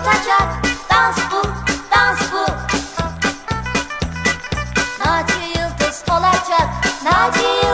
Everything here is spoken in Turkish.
tutacak. Dans bu, dans bu. Naci Yıldız olacak. Naci Yıldız